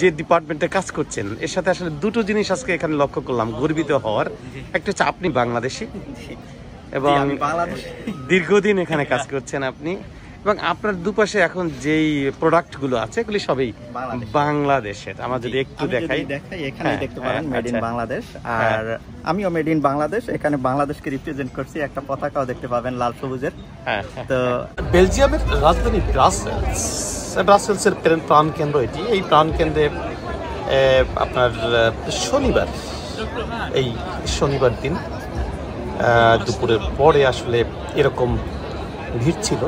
যে ডিপার্টমেন্টে কাজ করছেন এর সাথে আসলে দুটো জিনিস আজকে এখানে লক্ষ্য করলাম গর্বিত হওয়ার। একটা হচ্ছে আপনি বাংলাদেশি এবং দীর্ঘদিন এখানে কাজ করছেন আপনি। এবং আপনার দুপাশে এখন যেই প্রোডাক্টগুলো আছে এগুলি সবই বাংলাদেশ। বাংলাদেশের। আমরা যদি একটু দেখাই। দেখাই এখানে হ্যাঁ, দেখতে পারেন হ্যাঁ, মেড ইন আচ্ছা। বাংলাদেশ। আর আমিও মেড ইন বাংলাদেশ এখানে বাংলাদেশকে রিপ্রেজেন্ট করছি একটা পতাকাও দেখতে পাবেন লাল সবুজের। হ্যাঁ হ্যাঁ। তো বেলজিয়ামের রাজধানী ব্রাসেলস ব্রাসেলসের প্রেরণ প্রাণকেন্দ্র এটি। এই প্রাণকেন্দ্রে এ, আপনার শনিবার এই শনিবার দিন দুপুরের পরে আসলে এরকম ভিড় ছিল।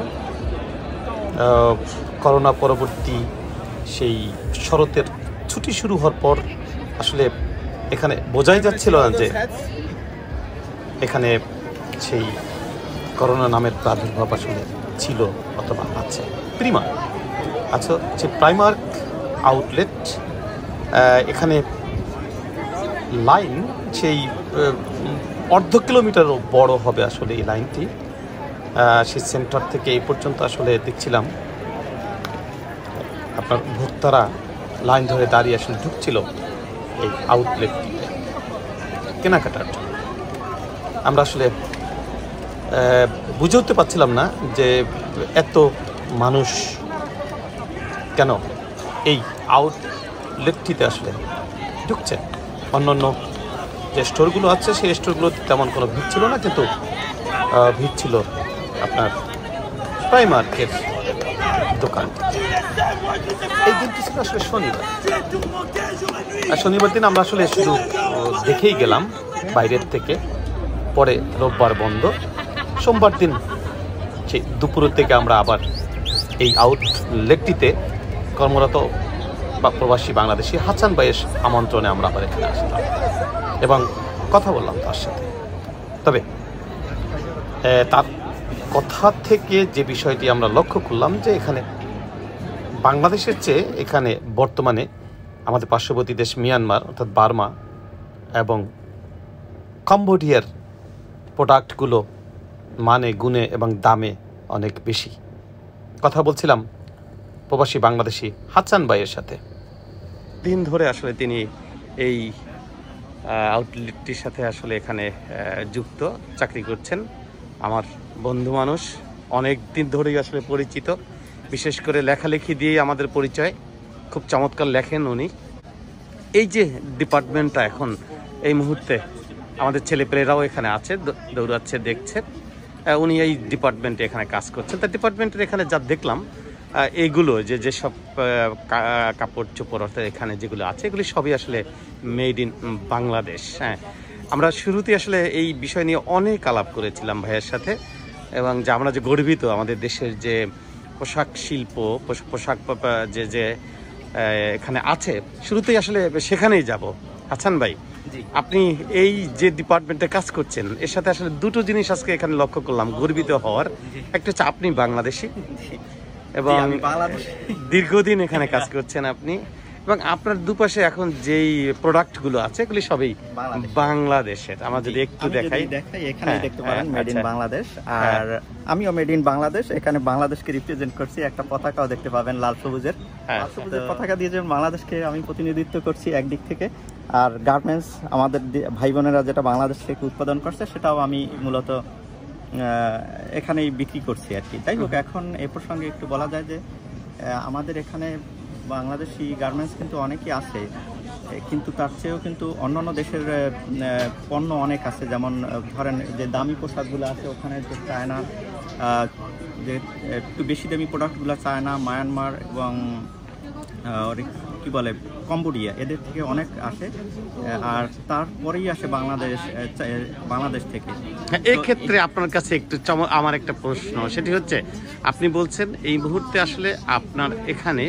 করোনা পরবর্তী সেই শরতের ছুটি শুরু হওয়ার পর আসলে এখানে বোঝাই যাচ্ছিল না যে এখানে সেই করোনা নামের প্রাদুর্ভাব আসলে ছিল অথবা আছে। প্রিমার আচ্ছা যে প্রাইমার্ক আউটলেট এখানে লাইন সেই অর্ধ কিলোমিটারও বড় হবে আসলে এই লাইনটি সেই সেন্টার থেকে এই পর্যন্ত আসলে দেখছিলাম। আপনার ভোক্তারা লাইন ধরে দাঁড়িয়ে আসলে ঢুকছিল এই আউটলেটটিতে কেনাকাটার জন্য। আমরা আসলে বুঝে উঠতে পারছিলাম না যে এত মানুষ কেন এই আউটলেটটিতে আসলে ঢুকছে। অন্যান্য যে স্টোরগুলো আছে, সেই স্টোরগুলোতে তেমন কোনো ভিড় ছিল না, কিন্তু ভিড় ছিল আপনার প্রাইমার্কের দোকান। এই দিনটি ছিল আসলে শনিবার। শনিবার দিন আমরা আসলে শুধু দেখেই গেলাম বাইরের থেকে। পরে রোববার বন্ধ। সোমবার দিন সেই দুপুরের থেকে আমরা আবার এই আউটলেটটিতে কর্মরত বা প্রবাসী বাংলাদেশি হাসান ভাইয়ের আমন্ত্রণে আমরা আবার এখানে আসলাম। এবং কথা বললাম তার সাথে। তবে তার কথা থেকে যে বিষয়টি আমরা লক্ষ্য করলাম যে এখানে বাংলাদেশের চেয়ে এখানে বর্তমানে আমাদের পার্শ্ববর্তী দেশ মিয়ানমার, অর্থাৎ বার্মা এবং কম্বোডিয়ার প্রোডাক্টগুলো মানে গুণে এবং দামে অনেক বেশি। কথা বলছিলাম প্রবাসী বাংলাদেশি হাসান ভাইয়ের সাথে। দিন ধরে আসলে তিনি এই আউটলেটটির সাথে আসলে এখানে যুক্ত, চাকরি করছেন। আমার বন্ধু মানুষ, অনেক দিন ধরেই আসলে পরিচিত। বিশেষ করে লেখালেখি দিয়েই আমাদের পরিচয়। খুব চমৎকার লেখেন উনি। এই যে ডিপার্টমেন্টটা এখন, এই মুহূর্তে আমাদের ছেলেপেলেরাও এখানে আছে দৌড়াচ্ছে, দেখছে। উনি এই ডিপার্টমেন্টে এখানে কাজ করছেন। তা ডিপার্টমেন্টের এখানে যা দেখলাম এইগুলো যে যেসব কাপড় চোপড় অর্থাৎ এখানে যেগুলো আছে, এগুলি সবই আসলে মেড ইন বাংলাদেশ। হ্যাঁ আমরা শুরুতে আসলে এই বিষয় নিয়ে অনেক আলাপ করেছিলাম ভাইয়ের সাথে। এবং যে আমরা যে গর্বিত আমাদের দেশের যে পোশাক শিল্প পোশ- পোশাক যে যে এখানে আছে শুরুতেই আসলে সেখানেই যাব। হাসান ভাই আপনি এই যে ডিপার্টমেন্টে কাজ করছেন এর সাথে আসলে দুটো জিনিস আজকে এখানে লক্ষ্য করলাম গর্বিত হওয়ার। একটা হচ্ছে আপনি বাংলাদেশি এবং দীর্ঘদিন এখানে কাজ করছেন আপনি। এবং আপনার দুপাশে এখন যেই প্রোডাক্টগুলো আছে এগুলি সবই বাংলাদেশ। বাংলাদেশের। আমরা যদি একটু দেখাই। দেখাই এখানে হ্যাঁ, দেখতে পারেন মেড ইন। বাংলাদেশ আর আমিও মেড ইন বাংলাদেশ এখানে বাংলাদেশকে রিপ্রেজেন্ট করছি। একটা পতাকাও দেখতে পাবেন লাল সবুজের। হ্যাঁ, লাল সবুজের পতাকা দিয়ে যে বাংলাদেশকে আমি প্রতিনিধিত্ব করছি একদিক থেকে। আর গার্মেন্টস আমাদের ভাই বোনেরা যেটা বাংলাদেশ থেকে উৎপাদন করছে সেটাও আমি মূলত এখানেই বিক্রি করছি আর কি। যাই হোক এখন এ প্রসঙ্গে একটু বলা যায় যে আমাদের এখানে বাংলাদেশি গার্মেন্টস কিন্তু অনেকই আছে কিন্তু তার চেয়েও কিন্তু অন্যান্য দেশের পণ্য অনেক আছে। যেমন ধরেন যে দামি পোশাকগুলো আছে ওখানে যে চায়না যে একটু বেশি দামি প্রোডাক্টগুলো চায়না মায়ানমার এবং কি বলে কম্বোডিয়া এদের থেকে অনেক আসে আর তারপরেই আসে বাংলাদেশ বাংলাদেশ থেকে। হ্যাঁ, এক্ষেত্রে আপনার কাছে একটু চম আমার একটা প্রশ্ন সেটি হচ্ছে আপনি বলছেন এই মুহূর্তে আসলে আপনার এখানে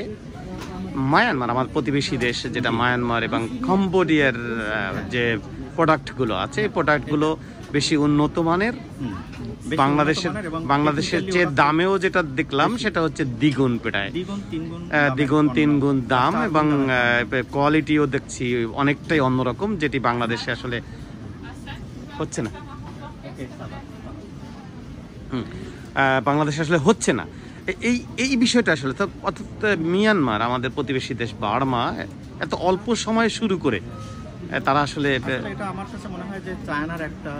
মায়ানমার আমার প্রতিবেশী দেশ যেটা মায়ানমার এবং কম্বোডিয়ার যে প্রোডাক্টগুলো আছে এই প্রোডাক্টগুলো বেশি উন্নত মানের। বাংলাদেশের বাংলাদেশের technically যে দামেও যেটা দেখলাম সেটা হচ্ছে দ্বিগুণ প্রায়। দ্বিগুণ তিনগুণ দাম এবং কোয়ালিটিও দেখছি অনেকটাই অন্যরকম যেটি বাংলাদেশে আসলে হচ্ছে না। বাংলাদেশে আসলে হচ্ছে না। এই এই বিষয়টা আসলে তো অর্থাৎ মিয়ানমার আমাদের প্রতিবেশী দেশ বার্মা এত অল্প সময়ে শুরু করে তারা আসলে এটা আমার কাছে মনে হয় যে চায়নার একটা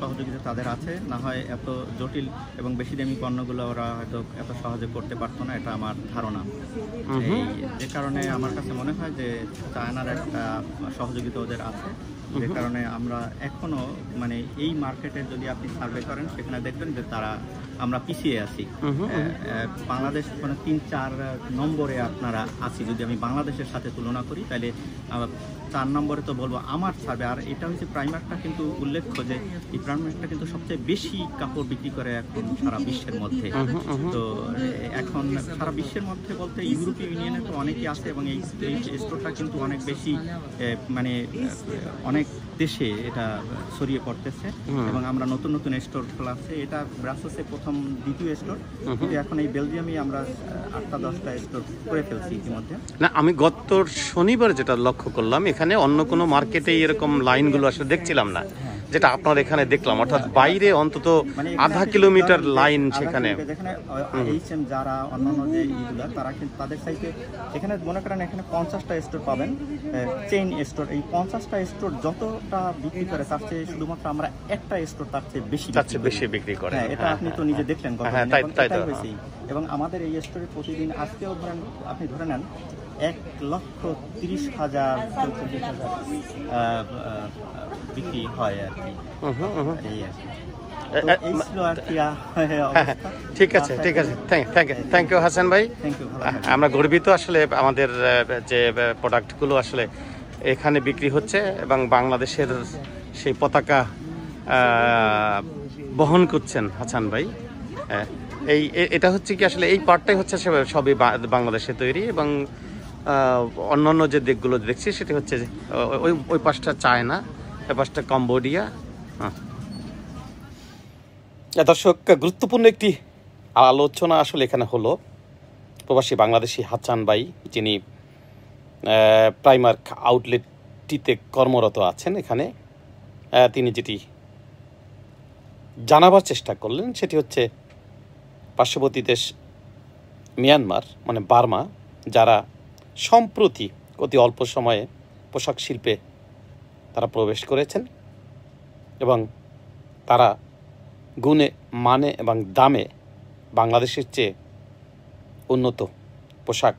সহযোগিতা তাদের আছে। না হয় এত জটিল এবং বেশি দামি পণ্যগুলো ওরা হয়তো এত সহজে করতে পারতো না এটা আমার ধারণা। এই যে কারণে আমার কাছে মনে হয় যে চায়নার একটা সহযোগিতা ওদের আছে। যে কারণে আমরা এখনও মানে এই মার্কেটে যদি আপনি সার্ভে করেন সেখানে দেখবেন যে তারা আমরা পিছিয়ে আছি। বাংলাদেশ মানে তিন চার নম্বরে আপনারা আছি। যদি আমি বাংলাদেশের সাথে তুলনা করি তাহলে চার নম্বরে তো বলব আমার সার্ভে। আর এটা হচ্ছে প্রাইমারটা কিন্তু উল্লেখ্য যে এই প্রাইমারটা কিন্তু সবচেয়ে বেশি কাপড় বিক্রি করে এখন সারা বিশ্বের মধ্যে। তো এখন সারা বিশ্বের মধ্যে বলতে ইউরোপীয় ইউনিয়নে তো অনেকেই আছে এবং এই স্টোরটা কিন্তু অনেক বেশি মানে এ, অনেক দেশে এটা ছড়িয়ে পড়তেছে এবং আমরা নতুন নতুন স্টোর খোলাচ্ছে এটা ব্রাসেসে প্রথম দ্বিতীয় স্টোর কিন্তু এখন এই বেলজিয়ামে আমরা আটটা দশটা স্টোর করে ফেলছি ইতিমধ্যে। না আমি গত শনিবার যেটা লক্ষ্য করলাম এখানে অন্য কোনো মার্কেটে এরকম লাইনগুলো আসলে দেখছিলাম না। যেটা আপনার এখানে দেখলাম অর্থাৎ বাইরে অন্তত মানে আধা কিলোমিটার লাইন সেখানে। যারা অন্যান্য যে ইগুলা তারা কিন্তু তাদের এখানে মনে করেন এখানে পঞ্চাশটা স্টোর পাবেন চেইন স্টোর এই পঞ্চাশটা স্টোর যতটা বিক্রি করে তার চেয়ে শুধুমাত্র আমরা একটা স্টোর তার চেয়ে বেশি তার চেয়ে বেশি বিক্রি করে হ্যাঁ এটা আপনি তো নিজে দেখলেন হ্যাঁ, তাই- তাই হ্যাঁ। এবং আমাদের এই স্টোরে প্রতিদিন আজকেও ধরেন আপনি ধরে নেন এক লক্ষ তিরিশ হাজার চৌচল্লিশ হাজার বিক্রি হয় আর কি। এই আর কি হ্যাঁ, অবস্থা। ঠিক আছে ঠিক আছে thank thank thank you Hasan ভাই ইউ। আমরা গর্বিত আসলে আমাদের যে প্রোডাক্টগুলো আসলে এখানে বিক্রি হচ্ছে এবং বাংলাদেশের সেই পতাকা বহন করছেন হাসান ভাই হ্যাঁ, এই এটা হচ্ছে কি আসলে এই পার্টটাই হচ্ছে সবই বাংলাদেশে তৈরি এবং অন্যান্য যে দিকগুলো দেখছি, সেটি হচ্ছে ওই ওই পাশটা চায়না ওই পাশটা কম্বোডিয়া হ্যাঁ। দর্শক, গুরুত্বপূর্ণ একটি আলোচনা আসলে এখানে হলো। প্রবাসী বাংলাদেশি হাসান ভাই, যিনি প্রাইমার্ক আউটলেটটিতে কর্মরত আছেন এখানে তিনি যেটি জানাবার চেষ্টা করলেন, সেটি হচ্ছে পার্শ্ববর্তী দেশ মিয়ানমার মানে বার্মা, যারা সম্প্রতি অতি অল্প সময়ে পোশাক শিল্পে তারা প্রবেশ করেছেন এবং তারা গুণে মানে এবং দামে বাংলাদেশের চেয়ে উন্নত পোশাক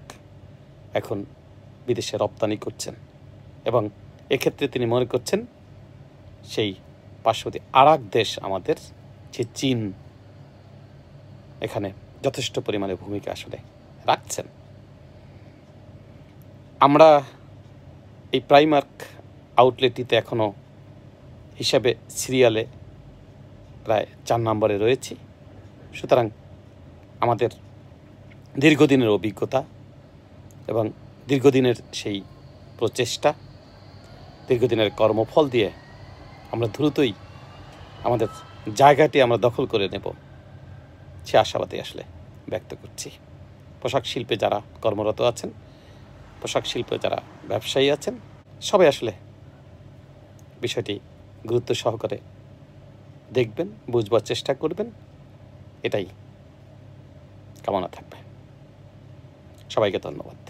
এখন বিদেশে রপ্তানি করছেন এবং এক্ষেত্রে তিনি মনে করছেন সেই পার্শ্ববর্তী আর দেশ আমাদের যে চীন এখানে যথেষ্ট পরিমাণে ভূমিকা আসলে রাখছেন। আমরা এই প্রাইমার্ক আউটলেটটিতে এখনও হিসাবে সিরিয়ালে প্রায় চার নম্বরে রয়েছি। সুতরাং আমাদের দীর্ঘদিনের অভিজ্ঞতা এবং দীর্ঘদিনের সেই প্রচেষ্টা, দীর্ঘদিনের কর্মফল দিয়ে আমরা দ্রুতই আমাদের জায়গাটি আমরা দখল করে নেব সে আশাবাদী আসলে ব্যক্ত করছি। পোশাক শিল্পে যারা কর্মরত আছেন পোশাক শিল্পে যারা ব্যবসায়ী আছেন, সবাই আসলে বিষয়টি গুরুত্ব সহকারে দেখবেন, বুঝবার চেষ্টা করবেন। এটাই কামনা থাকবে। সবাইকে ধন্যবাদ।